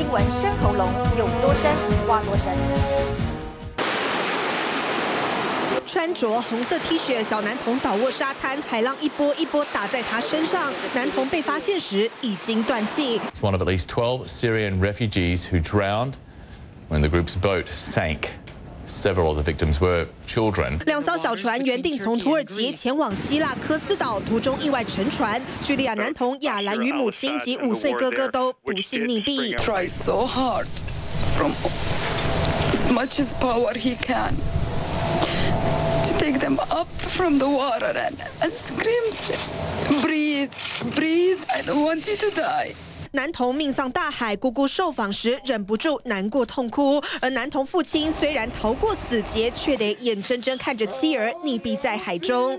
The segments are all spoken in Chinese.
新闻深喉咙，有多深挖多深。穿着红色 T 恤小男童倒卧沙滩，海浪一波一波打在他身上。男童被发现时已经断气。It's one of at least 12 Syrian refugees who drowned when the group's boat sank. Several of the victims were children. 两艘小船原定从土耳其前往希腊科斯岛，途中意外沉船。叙利亚男童亚兰与母亲及五岁哥哥都不幸溺毙。Try so hard from as much as power he can to take them up from the water and, and screams, breathe, breathe. I don't want you to die. 男童命丧大海，姑姑受访时忍不住难过痛哭。而男童父亲虽然逃过死劫，却得眼睁睁看着妻儿溺毙在海中。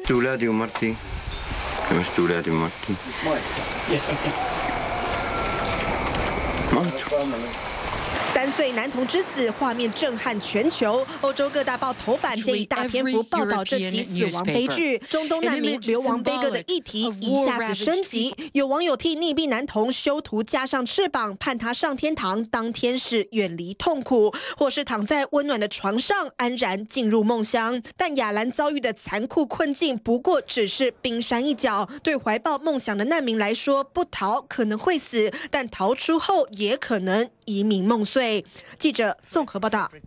三岁男童之死，画面震撼全球。欧洲各大报头版建以大篇幅报道这起死亡悲剧。中东难民流亡悲歌的议题一下子升级，有网友替溺毙男童修图，加上翅膀，盼他上天堂当天使，远离痛苦，或是躺在温暖的床上安然进入梦乡。但亚兰遭遇的残酷困境，不过只是冰山一角。对怀抱梦想的难民来说，不逃可能会死，但逃出后也可能。移民梦碎。记者综合报道。